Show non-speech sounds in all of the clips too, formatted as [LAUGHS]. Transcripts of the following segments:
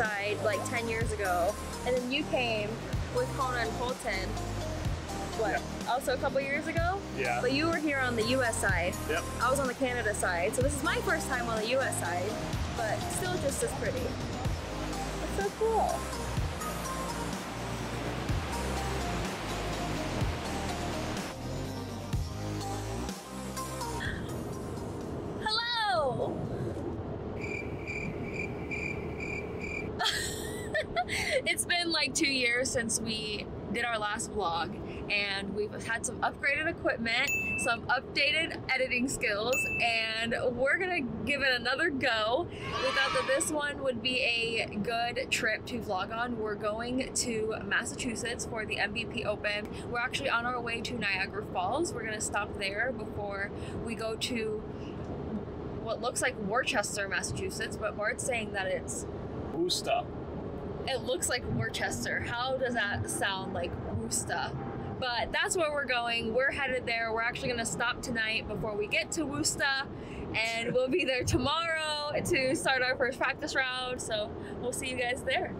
Side like 10 years ago, and then you came with Kona and Colton. What? Also a couple years ago? Yeah. But you were here on the US side. Yep. I was on the Canada side, so this is my first time on the US side, but still just as pretty. It's so cool. Like two years since we did our last vlog and we've had some upgraded equipment some updated editing skills and we're gonna give it another go. We thought that this one would be a good trip to vlog on. We're going to massachusetts for the mvp open. We're actually on our way to niagara falls. We're gonna stop there before we go to what looks like worcester massachusetts but bart's saying that it's Worcester. It looks like Worcester. How does that sound like Worcester? But that's where we're going. We're headed there. We're actually going to stop tonight before we get to Worcester, and we'll be there tomorrow to start our first practice round. So we'll see you guys there.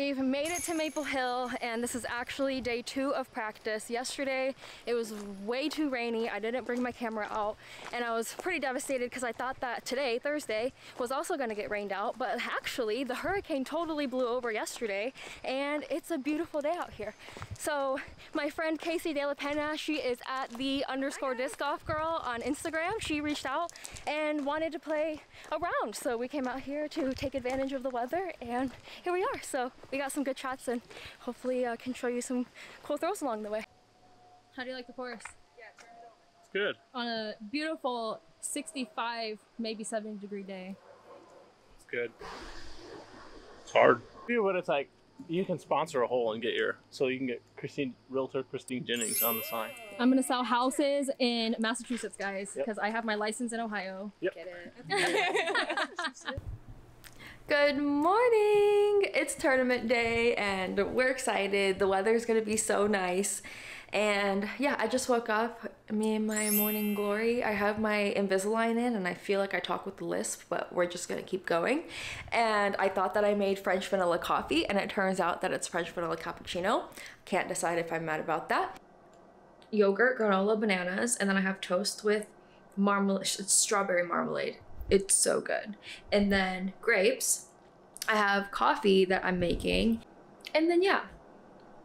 We've made it to Maple Hill, and this is actually day two of practice. Yesterday, it was way too rainy. I didn't bring my camera out, and I was pretty devastated because I thought that today, Thursday, was also going to get rained out. But actually, the hurricane totally blew over yesterday, and it's a beautiful day out here. So my friend Casey De La Pena, she is at the underscore disc golf girl on Instagram. She reached out and wanted to play around, so we came out here to take advantage of the weather, and here we are. So we got some good shots and hopefully uh, can show you some cool throws along the way. How do you like the course? Yeah, it's good. On a beautiful 65, maybe 70 degree day. It's good. It's hard. But it's like You can sponsor a hole and get your so you can get Christine Realtor Christine Jennings on the sign. I'm gonna sell houses in Massachusetts, guys, Yep. because I have my license in Ohio. Yep. Get it? [LAUGHS] [LAUGHS] Good morning! It's tournament day and we're excited. The weather is gonna be so nice. And yeah, I just woke up, me and my morning glory. I have my Invisalign in and I feel like I talk with the lisp, but we're just gonna keep going. And I thought that I made French vanilla coffee and it turns out that it's French vanilla cappuccino. Can't decide if I'm mad about that. Yogurt, granola, bananas, and then I have toast with marmalade, strawberry marmalade. It's so good. And then grapes. I have coffee that I'm making. And then, yeah,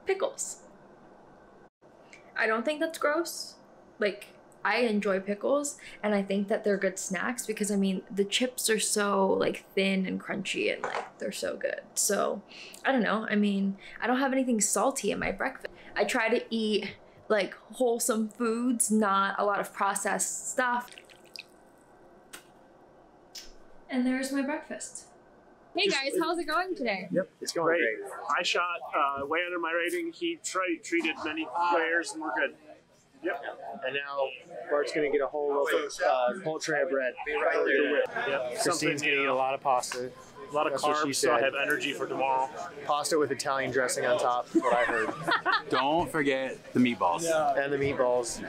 pickles. I don't think that's gross. Like, I enjoy pickles and I think that they're good snacks because I mean, the chips are so like thin and crunchy and like they're so good. So, I don't know. I mean, I don't have anything salty in my breakfast. I try to eat like wholesome foods, not a lot of processed stuff. And there's my breakfast. Hey guys, how's it going today? Yep, it's going Great. great. I shot uh, way under my rating. He tri- treated many players and we're good. Yep. And now Bart's gonna get a whole loaf of uh, poultry bread. Yep. Christine's gonna eat a lot of pasta. a lot of That's she carbs, so I have energy for tomorrow. Pasta with Italian dressing on top, is what I heard. [LAUGHS] Don't forget the meatballs. and the meatballs.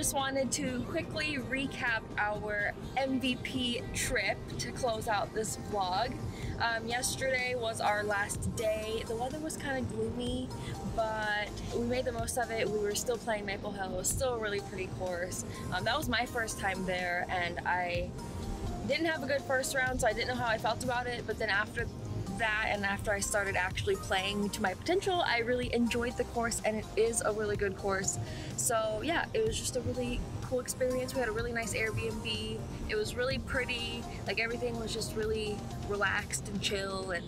Just wanted to quickly recap our MVP trip to close out this vlog. Um, yesterday was our last day. The weather was kind of gloomy, but we made the most of it. We were still playing Maple Hill. It was still a really pretty course. Um, that was my first time there, and I didn't have a good first round, so I didn't know how I felt about it. But then after that, and after I started actually playing to my potential, I really enjoyed the course, and it is a really good course. So yeah, it was just a really cool experience. We had a really nice Airbnb. It was really pretty. Like everything was just really relaxed and chill, and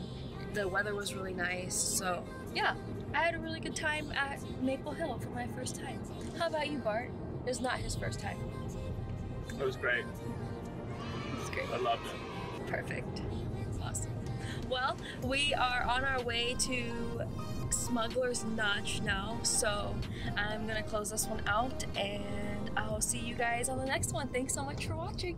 the weather was really nice. So yeah, I had a really good time at Maple Hill for my first time. How about you, Bart? It's not his first time. It was great. It was great. I loved it. Perfect. Awesome. Well, we are on our way to Smuggler's Notch now, so I'm gonna close this one out and I'll see you guys on the next one. Thanks so much for watching.